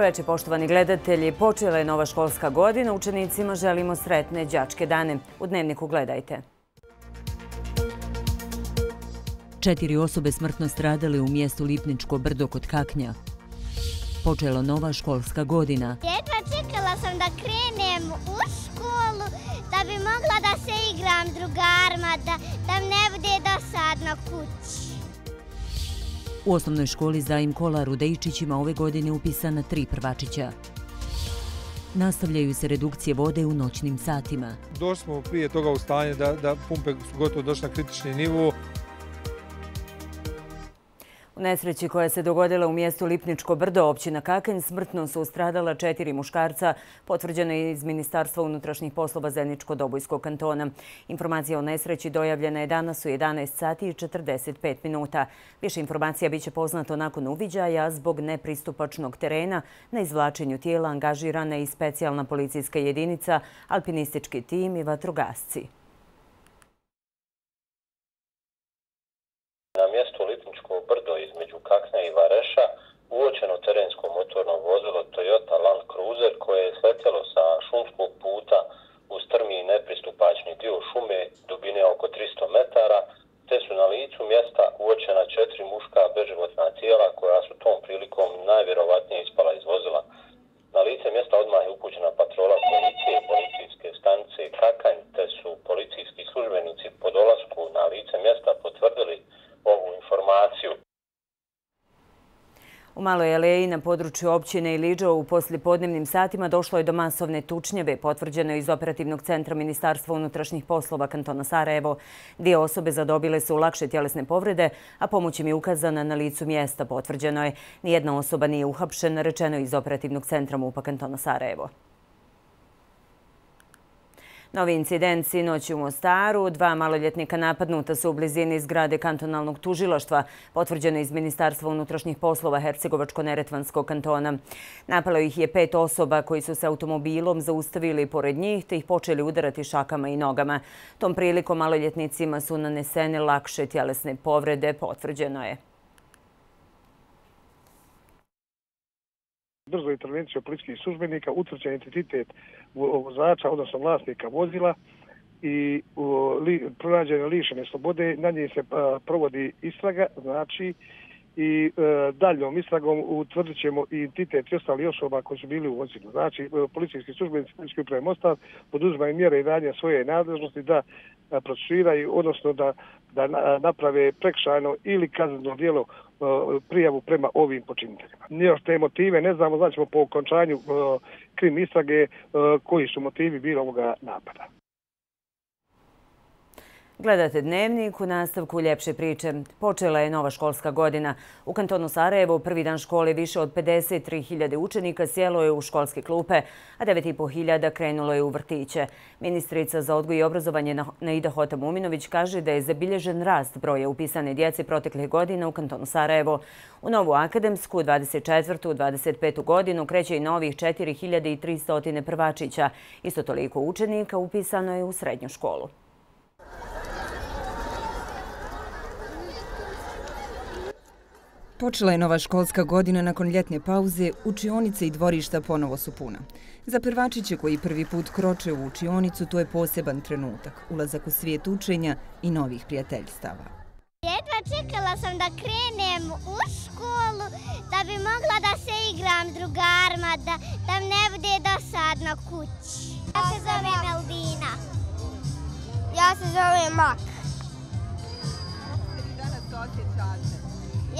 Dobroveče, poštovani gledatelji. Počela je nova školska godina. Učenicima želimo sretne džačke dane. U dnevniku gledajte. Četiri osobe smrtno stradale u mjestu Lipničko brdo kod Kaknja. Počela nova školska godina. Jedva čekala sam da krenem u školu da bi mogla da se igram drugarima, da, da ne bude dosadno kući. U osnovnoj školi Zajim Kolar u Dejčićima ove godine upisana tri prvačića. Nastavljaju se redukcije vode u noćnim satima. Došli smo prije toga u stanje da, da pumpe su gotovo došli na kritični nivou. U nesreći koja se dogodila u mjestu Lipničko brdo, općina Kakanj, smrtno su stradala četiri muškarca, potvrđena iz Ministarstva unutrašnjih poslova Zeničko-Dobojskog kantona. Informacija o nesreći dojavljena je danas u 11 sati i 45 minuta. Više informacija biće poznato nakon uviđaja zbog nepristupačnog terena na izvlačenju tijela angažirana i specijalna policijska jedinica, alpinistički tim i vatrogasci. Na mjestu Lipničko brdo između Kakne i Vareša uočeno terensko motorno vozilo Toyota Land Cruiser koje je sletjelo sa šumskog puta u strmi i nepristupačni dio šume dubine oko 300 metara, te su na licu mjesta uočena četiri muška beživotna tijela koja su tom prilikom najvjerovatnije ispala iz vozila. Na lice mjesta odmah je upućena patrola policije policijske stanice Kakanj, te su policijski službenici pod dolasku na lice mjesta potvrdili ovu informaciju. U Maloj Aleji na području općine Iliđo u poslipodnevnim satima došlo je do masovne tučnjeve, potvrđeno iz operativnog centra Ministarstva unutrašnjih poslova kantona Sarajevo. Dvije osobe zadobile su lakše tjelesne povrede, a pomoć im je ukazana na licu mjesta, potvrđeno je. Nijedna osoba nije uhapšena, rečeno iz operativnog centra MUPA kantona Sarajevo. Novi incident sinoć u Mostaru. Dva maloljetnika napadnuta su u blizini zgrade kantonalnog tužiloštva, potvrđeno iz Ministarstva unutrašnjih poslova Hercegovačko-Neretvanskog kantona. Napalo ih je pet osoba koji su se automobilom zaustavili pored njih te ih počeli udarati šakama i nogama. Tom prilikom maloljetnicima su nanesene lakše tjelesne povrede, potvrđeno je. Brzo intervenciju policijskih službenika, utvrđen identitet vozača, odnosno vlasnika vozila i pronađene lišene slobode, na njih se provodi istraga, znači i e, daljom istragom utvrdit ćemo identitet i ostali osoba koji su bili u vozilu. Znači, e, policijski službenici policijski uprave Mostar poduzmaju mjere i radnje svoje nadležnosti da procesuiraju, odnosno da, da naprave prekšajno ili kazneno dijelo E, prijavu prema ovim počiniteljima. Još te motive ne znamo, znaćemo po okončanju e, krim istrage e, koji su motivi bilo ovoga napada. Gledate dnevnik u nastavku Ljepše priče. Počela je nova školska godina. U kantonu Sarajevo prvi dan škole više od 53.000 učenika sjelo je u školske klupe, a 9.500 krenulo je u vrtiće. Ministrica za odgoj i obrazovanje Naida Hota Muminović kaže da je zabilježen rast broja upisane djece proteklih godina u kantonu Sarajevo. U novu akademsku 24. 25. godinu kreće i novih 4.300 prvačića. Isto toliko učenika upisano je u srednju školu. Počela je nova školska godina nakon ljetne pauze, učionice i dvorišta ponovo su puna. Za prvačiće koji prvi put kroče u učionicu, to je poseban trenutak, ulazak u svijet učenja i novih prijateljstava. Jedva čekala sam da krenem u školu, da bi mogla da se igram drugarima, da, da ne bude dosadno kući. Ja se zovem Elvina. Ja se zovem Mak. Kako se danas osjećate?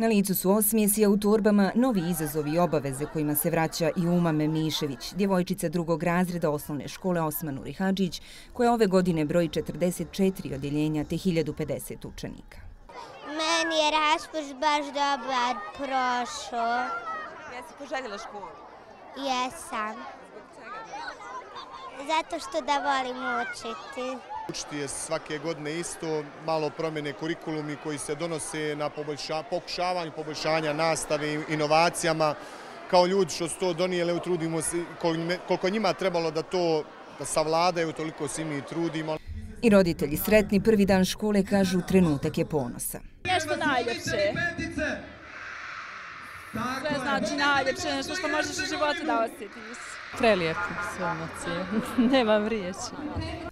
Na licu su osmijesi, a u torbama novi izazovi i obaveze kojima se vraća i Umame Mišević, djevojčica drugog razreda osnovne škole Osman Urihađić, koja ove godine broji 44 odjeljenja te 1050 učenika. Meni je raspust baš dobar prošao. Jesi poželjela školu? Jesam. Zato što da volim učiti. Učiti je svake godine isto, malo promjene kurikulumi koji se donose na pokušavanju poboljšanja nastave i inovacijama. Kao ljudi što su to donijeli, trudimo se koliko njima trebalo da to savladaju, toliko se mi trudimo. I roditelji sretni prvi dan škole kažu trenutak je ponosa. Nešto najljepše. Sve znači najljepše, nešto što možeš u životu da osjetiš. Prelijepo su emocije, nemam riječi.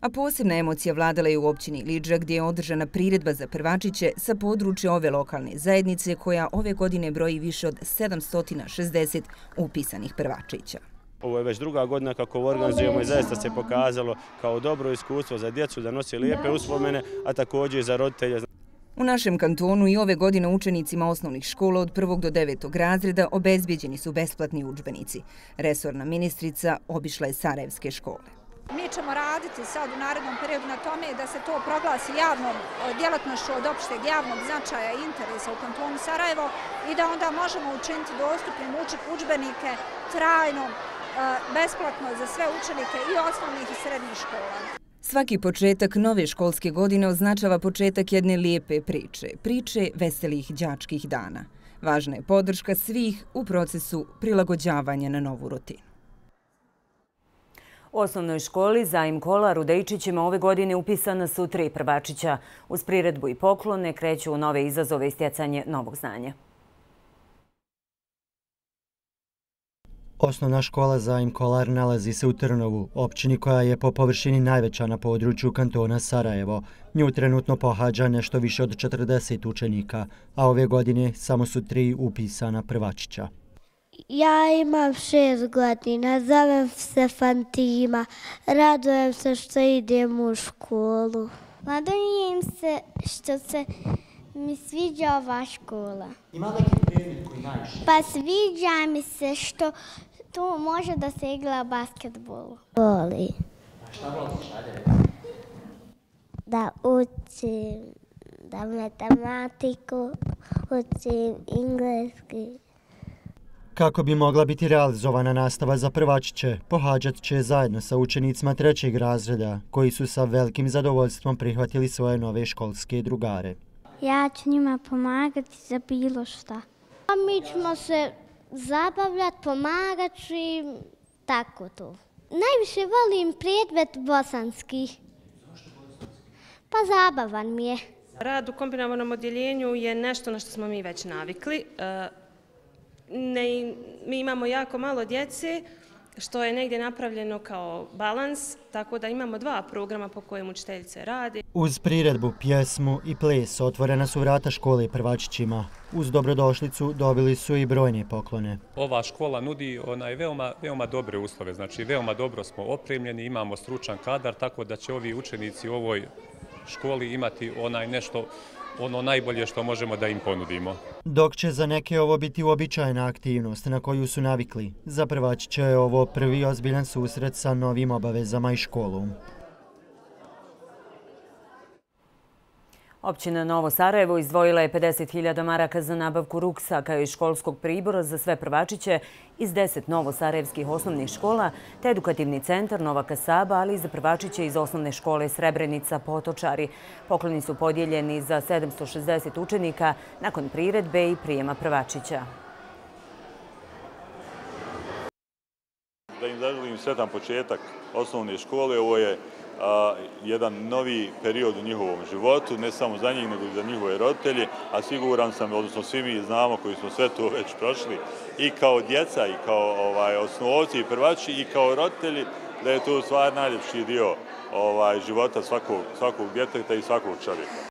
A posebna emocija vladala je u općini Liđa gdje je održana priredba za prvačiće sa područja ove lokalne zajednice koja ove godine broji više od 760 upisanih prvačića. Ovo je već druga godina kako organizujemo i zaista se pokazalo kao dobro iskustvo za djecu da nosi lijepe uspomene, a također i za roditelje. U našem kantonu i ove godine učenicima osnovnih škola od 1. do 9. razreda obezbjeđeni su besplatni učbenici. Resorna ministrica obišla je Sarajevske škole. Mi ćemo raditi sad u narednom periodu na tome da se to proglasi javnom djelatnošću od opšteg javnog značaja i interesa u kantonu Sarajevo i da onda možemo učiniti dostupnim učbenike trajno, e, besplatno za sve učenike i osnovnih i srednjih škola. Svaki početak nove školske godine označava početak jedne lijepe priče, priče veselih đačkih dana. Važna je podrška svih u procesu prilagođavanja na novu rutinu. U osnovnoj školi Zaim Kola u Dejčićima ove godine upisana su tri prvačića. Uz priredbu i poklone kreću u nove izazove i stjecanje novog znanja. Osnovna škola Zaim Kolar nalazi se u Trnovu, općini koja je po površini najveća na području kantona Sarajevo. Nju trenutno pohađa nešto više od 40 učenika, a ove godine samo su tri upisana prvačića. Ja imam šest godina, zovem se Fantima. Radujem se što idem u školu. Radujem se što se mi sviđa ova škola. Ima neki predmet koji najviše? Pa sviđa mi se što tu može da se igra basketbol. Voli. A šta voliš? Ajde, Da učim, da matematiku, učim engleski. Kako bi mogla biti realizovana nastava za prvačiće, pohađat će zajedno sa učenicima trećeg razreda, koji su sa velikim zadovoljstvom prihvatili svoje nove školske drugare. Ja ću njima pomagati za bilo šta. A mi ćemo se zabavljati, pomagat ću tako to. Najviše volim predmet bosanski. Pa zabavan mi je. Rad u kombinovanom odjeljenju je nešto na što smo mi već navikli. E, ne, mi imamo jako malo djece, što je negdje napravljeno kao balans, tako da imamo dva programa po kojem učiteljice radi. Uz priredbu, pjesmu i ples otvorena su vrata škole i prvačićima. Uz dobrodošlicu dobili su i brojne poklone. Ova škola nudi onaj veoma, veoma dobre uslove, znači veoma dobro smo opremljeni, imamo stručan kadar, tako da će ovi učenici u ovoj školi imati onaj nešto ono najbolje što možemo da im ponudimo. Dok će za neke ovo biti uobičajena aktivnost na koju su navikli, za će ovo prvi ozbiljan susret sa novim obavezama i školom. Općina Novo Sarajevo izdvojila je 50.000 maraka za nabavku ruksaka i školskog pribora za sve prvačiće iz 10 novosarajevskih osnovnih škola, te edukativni centar Nova Kasaba, ali i za prvačiće iz osnovne škole Srebrenica Potočari. Pokloni su podijeljeni za 760 učenika nakon priredbe i prijema prvačića. Da im zaželim sretan početak osnovne škole, ovo je jedan novi period u njihovom životu, ne samo za njih, nego i za njihove roditelje, a siguran sam, odnosno svi mi znamo koji smo sve to već prošli, i kao djeca, i kao ovaj, osnovci i prvači, i kao roditelji, da je to stvar najljepši dio ovaj, života svakog, svakog djeteta i svakog čovjeka.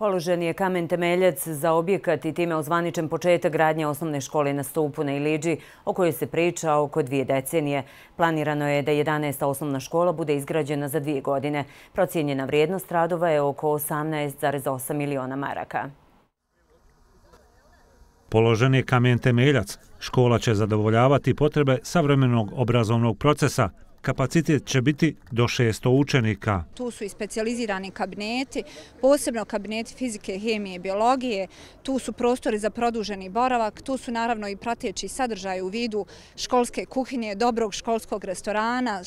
Položen je kamen temeljac za objekat i time ozvaničen početak gradnje osnovne škole na Stupu na Iliđi, o kojoj se priča oko dvije decenije. Planirano je da 11. osnovna škola bude izgrađena za dvije godine. Procijenjena vrijednost radova je oko 18,8 miliona maraka. Položen je kamen temeljac. Škola će zadovoljavati potrebe savremenog obrazovnog procesa, Kapacitet će biti do 600 učenika. Tu su i specializirani kabineti, posebno kabineti fizike, hemije i biologije. Tu su prostori za produženi boravak. Tu su naravno i prateći sadržaj u vidu školske kuhinje, dobrog školskog restorana,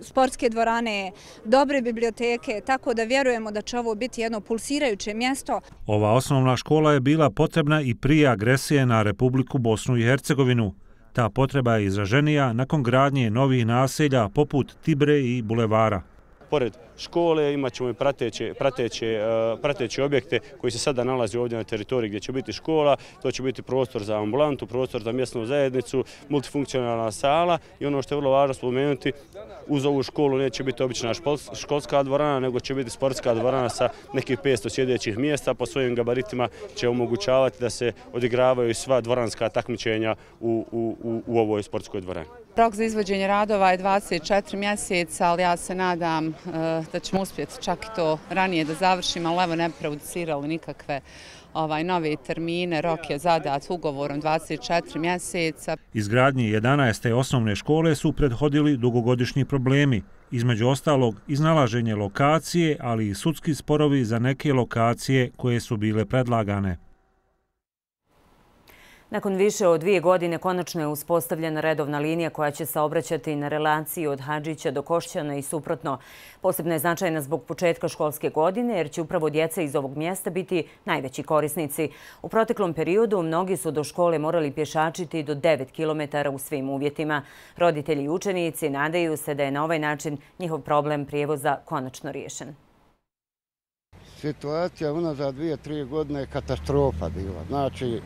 sportske dvorane, dobre biblioteke. Tako da vjerujemo da će ovo biti jedno pulsirajuće mjesto. Ova osnovna škola je bila potrebna i prije agresije na Republiku Bosnu i Hercegovinu. Ta potreba je izraženija nakon gradnje novih naselja poput Tibre i Bulevara. Pored škole imat ćemo i prateće, prateće, e, prateće objekte koji se sada nalazi ovdje na teritoriji gdje će biti škola. To će biti prostor za ambulantu, prostor za mjesnu zajednicu, multifunkcionalna sala i ono što je vrlo važno spomenuti, uz ovu školu neće biti obična školska dvorana, nego će biti sportska dvorana sa nekih 500 sjedećih mjesta. Po svojim gabaritima će omogućavati da se odigravaju sva dvoranska takmičenja u, u, u, u ovoj sportskoj dvorani. Rok za izvođenje radova je 24 mjeseca, ali ja se nadam e, da ćemo uspjeti čak i to ranije da završimo, ali evo ne producirali nikakve ovaj nove termine, rok je zadat ugovorom 24 mjeseca. Izgradnji 11. osnovne škole su prethodili dugogodišnji problemi, između ostalog iznalaženje lokacije, ali i sudski sporovi za neke lokacije koje su bile predlagane. Nakon više od dvije godine konačno je uspostavljena redovna linija koja će se obraćati na relaciji od Hadžića do Košćana i suprotno. Posebno je značajna zbog početka školske godine jer će upravo djeca iz ovog mjesta biti najveći korisnici. U proteklom periodu mnogi su do škole morali pješačiti do 9 km u svim uvjetima. Roditelji i učenici nadaju se da je na ovaj način njihov problem prijevoza konačno riješen. Situacija unazad dvije, tri godine je katastrofa bila. Znači,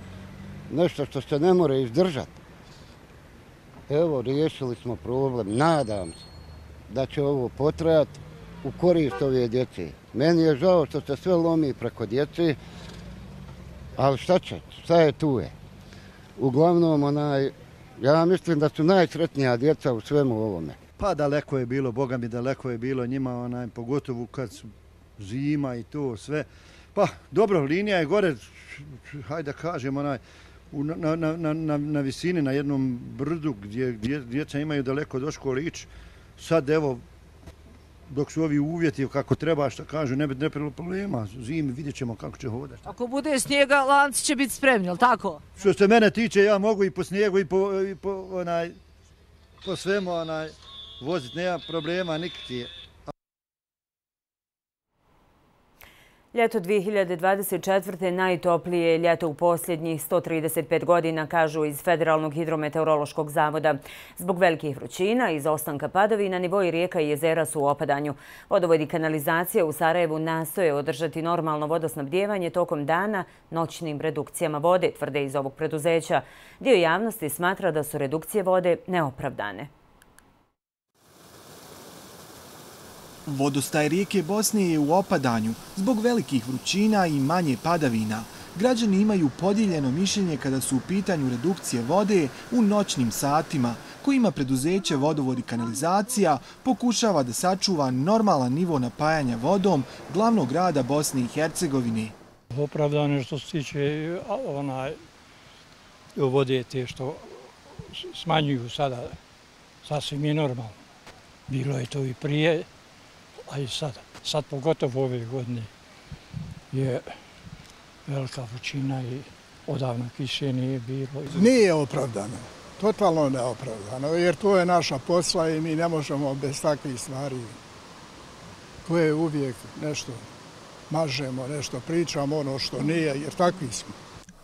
nešto što se ne more izdržati. Evo, riješili smo problem. Nadam se da će ovo potrajati u korist ove djece. Meni je žao što se sve lomi preko djece, ali šta će, šta je tu je. Uglavnom, onaj, ja mislim da su najsretnija djeca u svemu ovome. Pa daleko je bilo, Boga mi daleko je bilo njima, onaj, pogotovo kad su zima i to sve. Pa, dobro, linija je gore, hajde da kažem, onaj, na, na, na, na, na visini, na jednom brdu gdje, gdje djeca imaju daleko do škole ići. Sad, evo, dok su ovi uvjeti kako treba, što kažu, ne bi ne bilo problema. Zimi vidjet ćemo kako će hodati. Ako bude snijega, lanci će biti spremni, ali tako? Što se mene tiče, ja mogu i po snijegu i po, i po, onaj, po svemu onaj, voziti, nema problema nikakvije. Ljeto 2024. najtoplije ljeto u posljednjih 135 godina, kažu iz Federalnog hidrometeorološkog zavoda. Zbog velikih vrućina i zaostanka padavina, nivoji rijeka i jezera su u opadanju. Vodovodi kanalizacije u Sarajevu nastoje održati normalno vodosnabdjevanje tokom dana noćnim redukcijama vode, tvrde iz ovog preduzeća. Dio javnosti smatra da su redukcije vode neopravdane. Vodostaj rijeke Bosne je u opadanju zbog velikih vrućina i manje padavina. Građani imaju podijeljeno mišljenje kada su u pitanju redukcije vode u noćnim satima, kojima preduzeće vodovod i kanalizacija pokušava da sačuva normalan nivo napajanja vodom glavnog grada Bosne i Hercegovine. Opravdano je što se tiče vode te što smanjuju sada, sasvim je normalno. Bilo je to i prije, a i sad, sad pogotovo ove godine je velika vrućina i odavno kiše nije bilo. Nije opravdano, totalno neopravdano, jer to je naša posla i mi ne možemo bez takvih stvari koje uvijek nešto mažemo, nešto pričamo, ono što nije, jer takvi smo.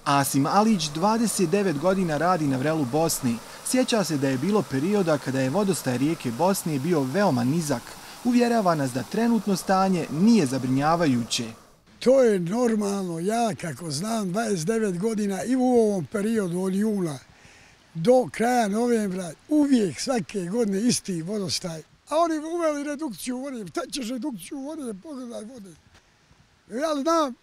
Asim Alić 29 godina radi na vrelu Bosni. Sjeća se da je bilo perioda kada je vodostaj rijeke Bosne bio veoma nizak, uvjerava nas da trenutno stanje nije zabrinjavajuće. To je normalno. Ja, kako znam, 29 godina i u ovom periodu od juna do kraja novembra uvijek svake godine isti vodostaj. A oni uveli redukciju vode. Šta ćeš redukciju vode? Pogledaj vode. Ja znam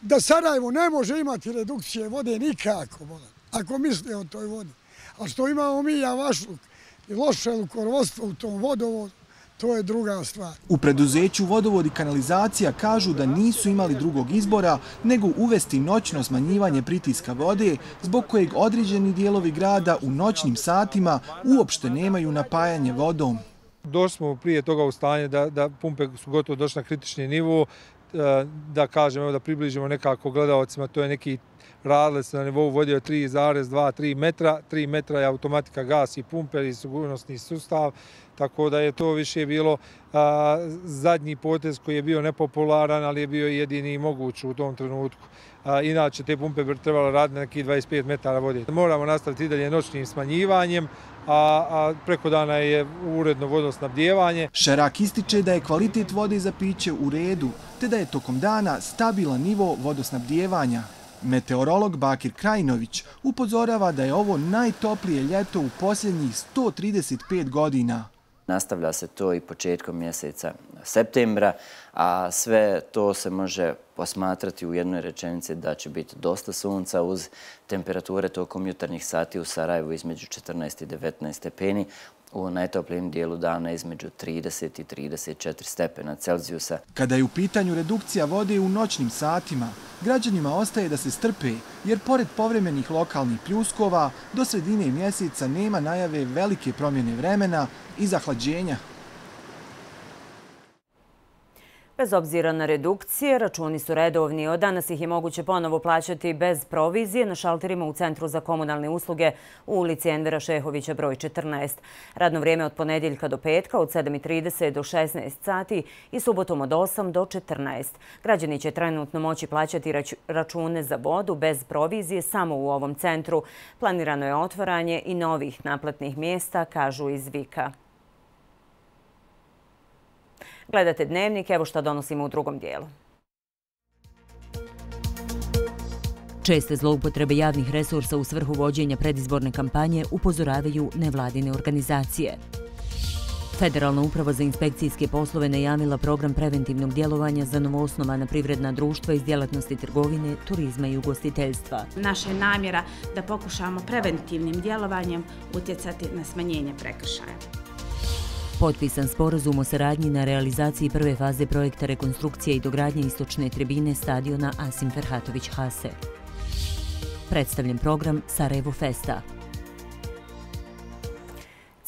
da Sarajevo ne može imati redukcije vode nikako, ako misle o toj vodi. A što imamo mi, ja vašluk i loše lukorovodstvo u tom vodovodu, to je druga stvar. U preduzeću vodovod i kanalizacija kažu da nisu imali drugog izbora nego uvesti noćno smanjivanje pritiska vode, zbog kojeg određeni dijelovi grada u noćnim satima uopšte nemaju napajanje vodom. Došli smo prije toga u stanje da, da pumpe su gotovo došli na kritični nivo, e, da kažemo, da približimo nekako gledalcima, to je neki radile se na nivou vode od 3,2-3 metra. 3 metra je automatika gas i pumper i sigurnosni sustav, tako da je to više bilo a, zadnji potez koji je bio nepopularan, ali je bio jedini i moguć u tom trenutku. A, inače, te pumpe bi trebalo raditi na nekih 25 metara vode. Moramo nastaviti i dalje noćnim smanjivanjem, a, a preko dana je uredno vodosnabdjevanje. Šerak ističe da je kvalitet vode za piće u redu, te da je tokom dana stabilan nivo vodosnabdjevanja. Meteorolog Bakir Krajinović upozorava da je ovo najtoplije ljeto u posljednjih 135 godina. Nastavlja se to i početkom mjeseca septembra, a sve to se može posmatrati u jednoj rečenici da će biti dosta sunca uz temperature tokom jutarnjih sati u Sarajevu između 14 i 19 stepeni, u najtoplijem dijelu dana između 30 i 34 stepena Celzijusa. Kada je u pitanju redukcija vode u noćnim satima, građanima ostaje da se strpe, jer pored povremenih lokalnih pljuskova, do sredine mjeseca nema najave velike promjene vremena i zahlađenja. Bez obzira na redukcije, računi su redovni. Od danas ih je moguće ponovo plaćati bez provizije na šalterima u Centru za komunalne usluge u ulici Envera Šehovića broj 14. Radno vrijeme od ponedjeljka do petka od 7.30 do 16 sati i subotom od 8 do 14. Građani će trenutno moći plaćati račune za vodu bez provizije samo u ovom centru. Planirano je otvaranje i novih naplatnih mjesta, kažu iz Vika. Gledate dnevnik, evo što donosimo u drugom dijelu. Česte zloupotrebe javnih resursa u svrhu vođenja predizborne kampanje upozoravaju nevladine organizacije. Federalna uprava za inspekcijske poslove najavila program preventivnog djelovanja za novoosnovana privredna društva iz djelatnosti trgovine, turizma i ugostiteljstva. Naša je namjera da pokušamo preventivnim djelovanjem utjecati na smanjenje prekršaja. Potpisan sporazum o saradnji na realizaciji prve faze projekta rekonstrukcije i dogradnje istočne tribine stadiona Asim Ferhatović Hase. Predstavljen program Sarajevo Festa.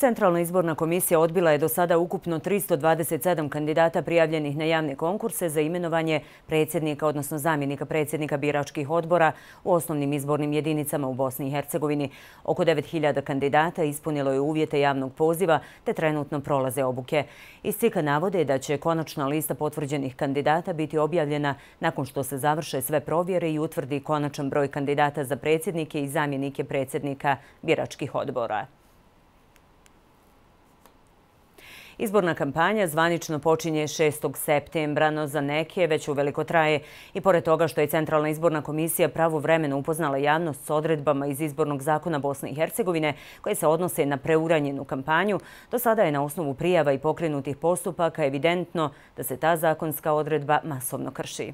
Centralna izborna komisija odbila je do sada ukupno 327 kandidata prijavljenih na javne konkurse za imenovanje predsjednika, odnosno zamjenika predsjednika biračkih odbora u osnovnim izbornim jedinicama u Bosni i Hercegovini. Oko 9000 kandidata ispunilo je uvjete javnog poziva te trenutno prolaze obuke. Iz cika navode da će konačna lista potvrđenih kandidata biti objavljena nakon što se završe sve provjere i utvrdi konačan broj kandidata za predsjednike i zamjenike predsjednika biračkih odbora. Izborna kampanja zvanično počinje 6. septembra, no za neke već u veliko traje. I pored toga što je Centralna izborna komisija pravovremeno upoznala javnost s odredbama iz izbornog zakona Bosne i Hercegovine koje se odnose na preuranjenu kampanju, do sada je na osnovu prijava i pokrenutih postupaka evidentno da se ta zakonska odredba masovno krši.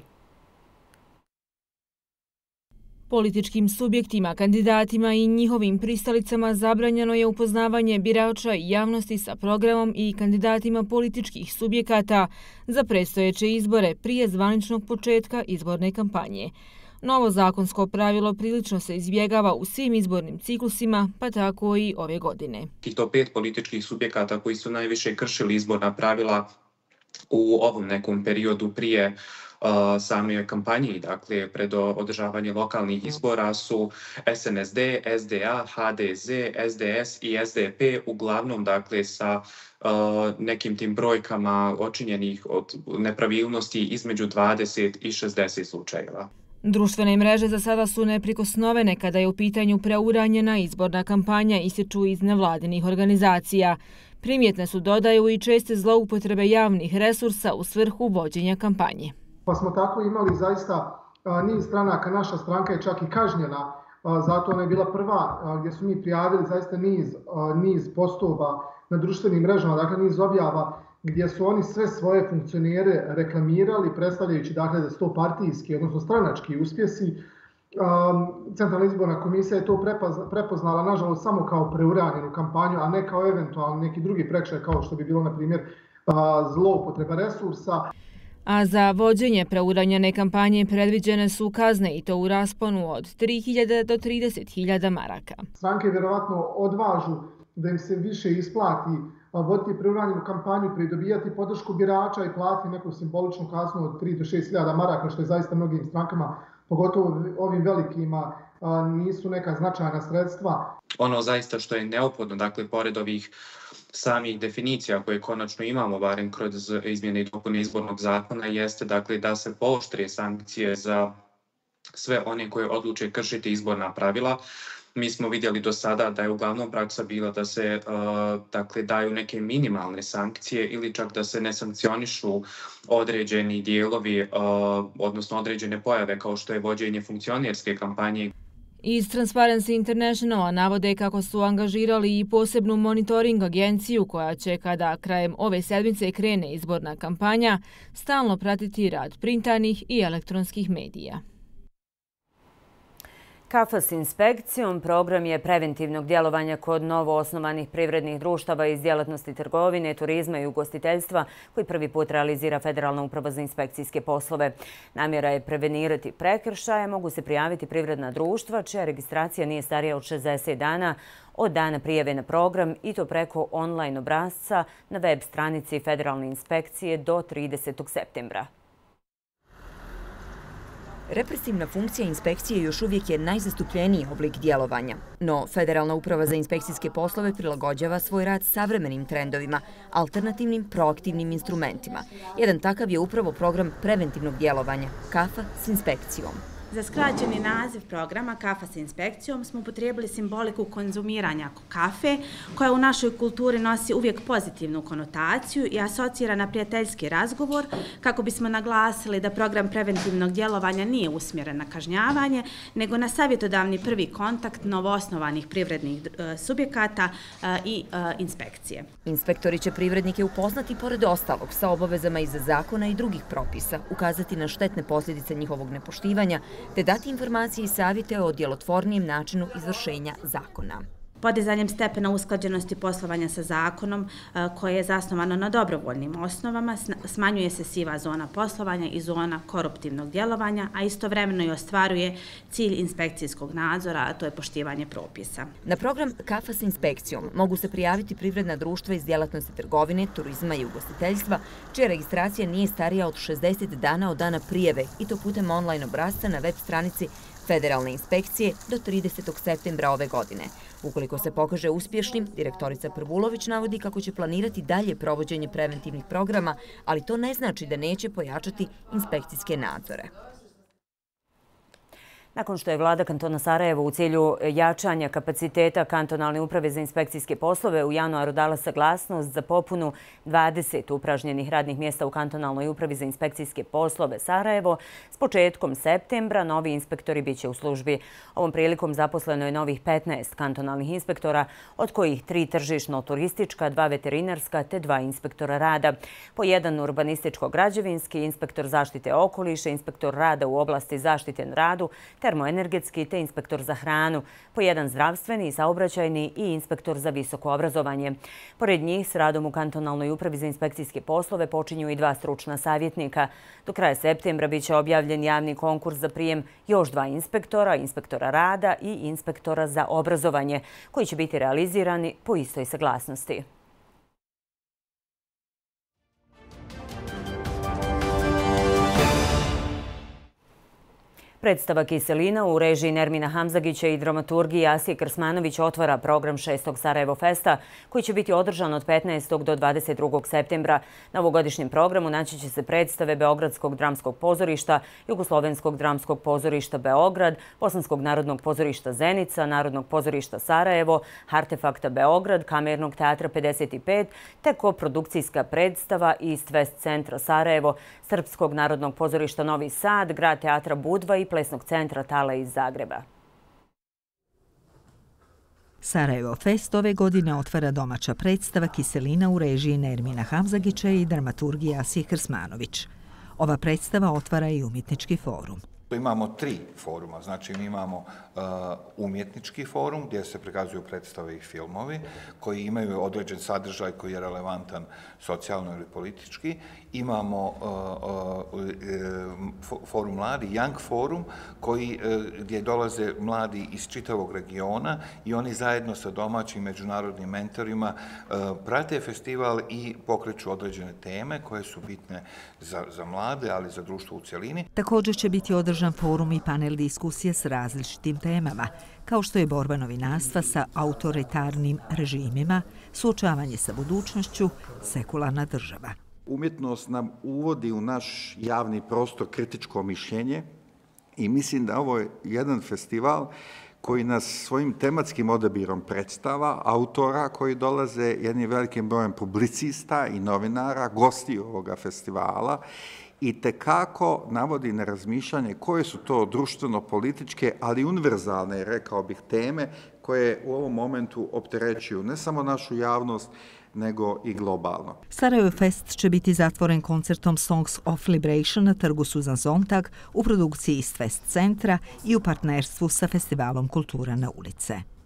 Političkim subjektima, kandidatima i njihovim pristalicama zabranjeno je upoznavanje birača i javnosti sa programom i kandidatima političkih subjekata za predstojeće izbore prije zvaničnog početka izborne kampanje. Novo zakonsko pravilo prilično se izbjegava u svim izbornim ciklusima, pa tako i ove godine. I to pet političkih subjekata koji su najviše kršili izborna pravila u ovom nekom periodu prije same kampanji, dakle, pred održavanje lokalnih izbora su SNSD, SDA, HDZ, SDS i SDP, uglavnom, dakle, sa nekim tim brojkama očinjenih od nepravilnosti između 20 i 60 slučajeva. Društvene mreže za sada su neprikosnovene kada je u pitanju preuranjena izborna kampanja ističu iz nevladinih organizacija. Primjetne su dodaju i česte zloupotrebe javnih resursa u svrhu vođenja kampanje pa smo tako imali zaista niz stranaka, naša stranka je čak i kažnjena, zato ona je bila prva gdje su mi prijavili zaista niz, niz postupa na društvenim mrežama, dakle niz objava gdje su oni sve svoje funkcionere reklamirali, predstavljajući dakle da su to partijski, odnosno stranački uspjesi. Centralna izborna komisija je to prepoznala, nažalost, samo kao preuranjenu kampanju, a ne kao eventualno neki drugi prekšaj, kao što bi bilo, na primjer, zloupotreba resursa. A za vođenje preuranjene kampanje predviđene su kazne i to u rasponu od 3.000 do 30.000 maraka. Stranke vjerovatno odvažu da im se više isplati voditi preuranjenu kampanju, pridobijati podršku birača i plati neku simboličnu kaznu od 3 do 6.000 maraka, što je zaista mnogim strankama, pogotovo ovim velikima, nisu neka značajna sredstva. Ono zaista što je neophodno, dakle, pored ovih samih definicija koje konačno imamo, barem kroz izmjene i dopune izbornog zakona, jeste dakle, da se pooštrije sankcije za sve one koje odluče kršiti izborna pravila. Mi smo vidjeli do sada da je uglavnom praksa bila da se uh, dakle, daju neke minimalne sankcije ili čak da se ne sankcionišu određeni dijelovi, uh, odnosno određene pojave kao što je vođenje funkcionerske kampanje. Iz Transparency International navode kako su angažirali i posebnu monitoring agenciju koja će kada krajem ove sedmice krene izborna kampanja stalno pratiti rad printanih i elektronskih medija. Kafa s inspekcijom program je preventivnog djelovanja kod novo osnovanih privrednih društava iz djelatnosti trgovine, turizma i ugostiteljstva koji prvi put realizira Federalna uprava za inspekcijske poslove. Namjera je prevenirati prekršaje, mogu se prijaviti privredna društva čija registracija nije starija od 60 dana od dana prijeve na program i to preko online obrazca na web stranici Federalne inspekcije do 30. septembra. Represivna funkcija inspekcije još uvijek je najzastupljeniji oblik djelovanja, no Federalna uprava za inspekcijske poslove prilagođava svoj rad savremenim trendovima, alternativnim proaktivnim instrumentima. Jedan takav je upravo program preventivnog djelovanja, KAFA s inspekcijom. Za skraćeni naziv programa Kafa sa inspekcijom smo potrebili simboliku konzumiranja kafe, koja u našoj kulturi nosi uvijek pozitivnu konotaciju i asocira na prijateljski razgovor, kako bismo naglasili da program preventivnog djelovanja nije usmjeren na kažnjavanje, nego na savjetodavni prvi kontakt novoosnovanih privrednih e, subjekata e, i e, inspekcije. Inspektori će privrednike upoznati pored ostalog sa obavezama iz zakona i drugih propisa, ukazati na štetne posljedice njihovog nepoštivanja, te dati informacije i savite o djelotvornijem načinu izvršenja zakona. Podizanjem stepena usklađenosti poslovanja sa zakonom e, koje je zasnovano na dobrovoljnim osnovama, smanjuje se siva zona poslovanja i zona koruptivnog djelovanja, a istovremeno i ostvaruje cilj inspekcijskog nadzora, a to je poštivanje propisa. Na program KAFA sa inspekcijom mogu se prijaviti privredna društva iz djelatnosti trgovine, turizma i ugostiteljstva, čija registracija nije starija od 60 dana od dana prijeve i to putem online obrazca na web stranici federalne inspekcije do 30. septembra ove godine. Ukoliko se pokaže uspješnim, direktorica Prvulović navodi kako će planirati dalje provođenje preventivnih programa, ali to ne znači da neće pojačati inspekcijske nadzore. Nakon što je vlada kantona Sarajevo u cilju jačanja kapaciteta kantonalne uprave za inspekcijske poslove u januaru dala saglasnost za popunu 20 upražnjenih radnih mjesta u kantonalnoj upravi za inspekcijske poslove Sarajevo, s početkom septembra novi inspektori biće u službi. Ovom prilikom zaposleno je novih 15 kantonalnih inspektora, od kojih tri tržišno-turistička, dva veterinarska te dva inspektora rada. Po jedan urbanističko-građevinski, inspektor zaštite okoliše, inspektor rada u oblasti zaštite na radu, termoenergetski te inspektor za hranu, po jedan zdravstveni, saobraćajni i inspektor za visoko obrazovanje. Pored njih s radom u kantonalnoj upravi za inspekcijske poslove počinju i dva stručna savjetnika. Do kraja septembra biće objavljen javni konkurs za prijem još dva inspektora, inspektora rada i inspektora za obrazovanje, koji će biti realizirani po istoj saglasnosti. Predstava Kiselina u režiji Nermina Hamzagića i dramaturgiji Asije Krsmanović otvara program 6. Sarajevo Festa koji će biti održan od 15. do 22. septembra. Na ovogodišnjem programu naći će se predstave Beogradskog dramskog pozorišta, Jugoslovenskog dramskog pozorišta Beograd, Bosanskog narodnog pozorišta Zenica, Narodnog pozorišta Sarajevo, Artefakta Beograd, Kamernog teatra 55, te koprodukcijska predstava East West centra Sarajevo, Srpskog narodnog pozorišta Novi Sad, Grad teatra Budva i plesnog centra Tala iz Zagreba. Sarajevo Fest ove godine otvara domaća predstava Kiselina u režiji Nermina Hamzagića i dramaturgija Asije Krsmanović. Ova predstava otvara i umjetnički forum. Imamo tri foruma, znači mi imamo uh, umjetnički forum gdje se prikazuju predstave i filmovi koji imaju određen sadržaj koji je relevantan socijalno ili politički. Imamo uh, uh, forum mladi, Young forum, koji, gdje dolaze mladi iz čitavog regiona i oni zajedno sa domaćim međunarodnim mentorima prate festival i pokreću određene teme koje su bitne za, za mlade, ali za društvo u cjelini. Također će biti održan forum i panel diskusije s različitim temama, kao što je borba novinarstva sa autoritarnim režimima, suočavanje sa budućnošću, sekularna država. Umjetnost nam uvodi u naš javni prostor kritičko mišljenje i mislim da ovo je jedan festival koji nas svojim tematskim odabirom predstava, autora koji dolaze jednim velikim brojem publicista i novinara, gosti ovoga festivala i tekako navodi na razmišljanje koje su to društveno-političke, ali univerzalne, rekao bih, teme koje u ovom momentu opterećuju ne samo našu javnost, nego i globalno. Sarajevo Fest će biti zatvoren koncertom Songs of Liberation na trgu Suzan Zontag u produkciji East Fest centra i u partnerstvu sa Festivalom kultura na ulice.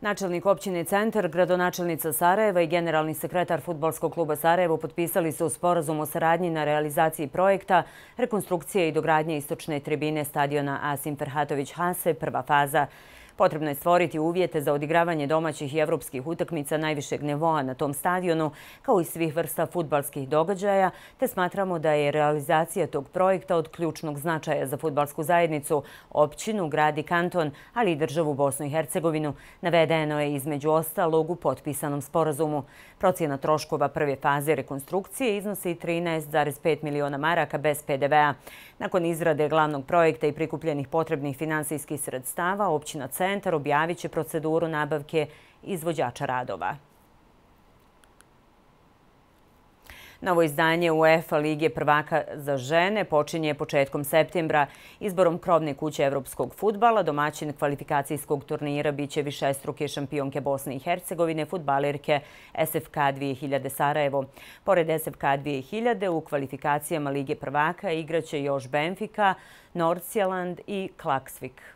Načelnik općine Centar, gradonačelnica Sarajeva i generalni sekretar futbolskog kluba Sarajevo potpisali su sporazum o saradnji na realizaciji projekta rekonstrukcije i dogradnje istočne tribine stadiona Asim Ferhatović-Hase, prva faza. Potrebno je stvoriti uvjete za odigravanje domaćih i evropskih utakmica najvišeg nivoa na tom stadionu, kao i svih vrsta futbalskih događaja, te smatramo da je realizacija tog projekta od ključnog značaja za futbalsku zajednicu, općinu, grad i kanton, ali i državu Bosnu i Hercegovinu. Navedeno je između ostalog u potpisanom sporazumu. Procjena troškova prve faze rekonstrukcije iznosi 13,5 miliona maraka bez PDV-a. Nakon izrade glavnog projekta i prikupljenih potrebnih finansijskih sredstava, općina Centar objavit će proceduru nabavke izvođača radova. Novo izdanje UEFA Lige prvaka za žene počinje početkom septembra. Izborom krovne kuće evropskog futbala, domaćin kvalifikacijskog turnira biće višestruke šampionke Bosne i Hercegovine, futbalerke SFK 2000 Sarajevo. Pored SFK 2000 u kvalifikacijama Lige prvaka igraće još Benfica, Nordsjeland i Klaksvik.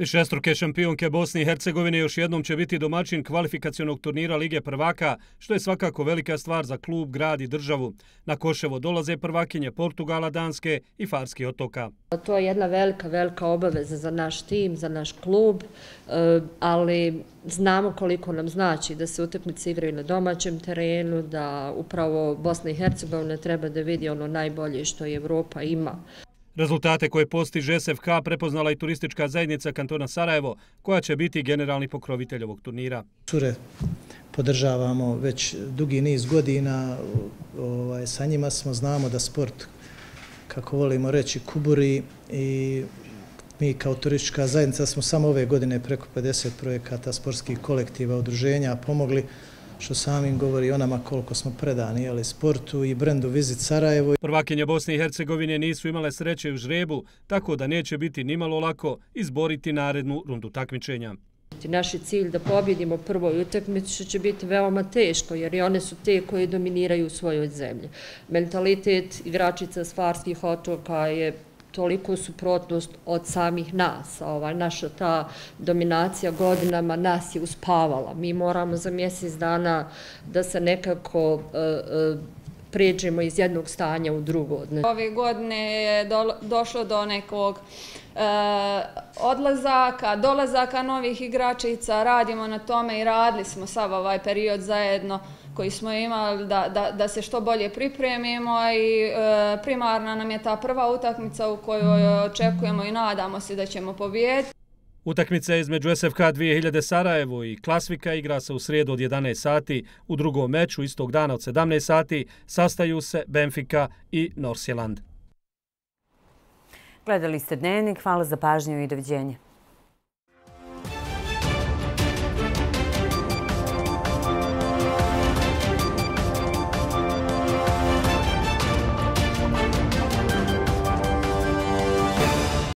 Višestruke šampionke Bosne i Hercegovine još jednom će biti domaćin kvalifikacijonog turnira Lige prvaka, što je svakako velika stvar za klub, grad i državu. Na Koševo dolaze prvakinje Portugala, Danske i Farski otoka. To je jedna velika, velika obaveza za naš tim, za naš klub, e, ali znamo koliko nam znači da se utakmice igraju na domaćem terenu, da upravo Bosna i Hercegovina treba da vidi ono najbolje što Evropa ima. Rezultate koje postiže SFK prepoznala i turistička zajednica kantona Sarajevo, koja će biti generalni pokrovitelj ovog turnira. Cure podržavamo već dugi niz godina, ovaj, sa njima smo znamo da sport, kako volimo reći, kuburi i mi kao turistička zajednica smo samo ove godine preko 50 projekata sportskih kolektiva, udruženja pomogli što samim govori o nama koliko smo predani jeli, sportu i brendu Vizit Sarajevo. Prvakinje Bosne i Hercegovine nisu imale sreće u žrebu, tako da neće biti nimalo lako izboriti narednu rundu takmičenja. Naš je cilj da pobjedimo prvoj utakmici što će biti veoma teško jer i one su te koje dominiraju u svojoj zemlji. Mentalitet igračica s Farskih otoka je toliko suprotnost od samih nas. Ova, naša ta dominacija godinama nas je uspavala. Mi moramo za mjesec dana da se nekako uh, uh, iz jednog stanja u drugo. Znači, Ove godine je došlo do nekog uh, odlazaka, dolazaka novih igračica, radimo na tome i radili smo sav ovaj period zajedno koji smo imali da, da, da se što bolje pripremimo i e, primarna nam je ta prva utakmica u kojoj očekujemo i nadamo se da ćemo pobijediti. Utakmica između SFK 2000 Sarajevo i Klasvika igra se u srijedu od 11 sati. U drugom meču istog dana od 17 sati sastaju se Benfica i Norsjeland. Gledali ste dnevnik, hvala za pažnju i doviđenje.